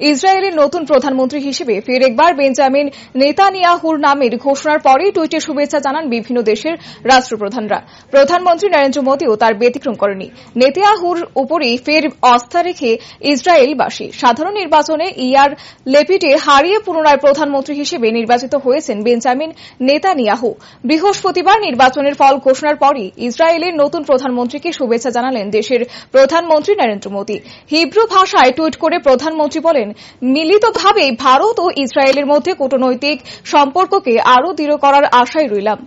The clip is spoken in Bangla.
ইসরায়েলের নতুন প্রধানমন্ত্রী হিসেবে ফের একবার বেঞ্জামিন নেতানিয়াহুর নামের ঘোষণার পরেই টুইটে শুভেচ্ছা জানান বিভিন্ন দেশের রাষ্ট্রপ্রধানরা। প্রধানমন্ত্রী নরেন্দ্র মোদীও তার ব্যতিক্রম করেনি। নেতানিয়াহুর উপরই ফের আস্থা রেখে ইসরায়েলবাসী সাধারণ নির্বাচনে ইয়ার লেপিটে হারিয়ে পুনরায় প্রধানমন্ত্রী হিসেবে নির্বাচিত হয়েছেন বেঞ্জামিন নেতানিয়াহু। বৃহস্পতিবার নির্বাচনের ফল ঘোষণার পরই ইসরায়েলের নতুন প্রধানমন্ত্রীকে শুভেচ্ছা জানালেন দেশের প্রধানমন্ত্রী নরেন্দ্র মোদী। হিব্রু ভাষায় টুইট করে প্রধানমন্ত্রী বলেন মিলিতভাবে ভারত ও ইসরায়েলের মধ্যে কূটনৈতিক সম্পর্ককে আরও দৃঢ় করার আশায় রইলাম।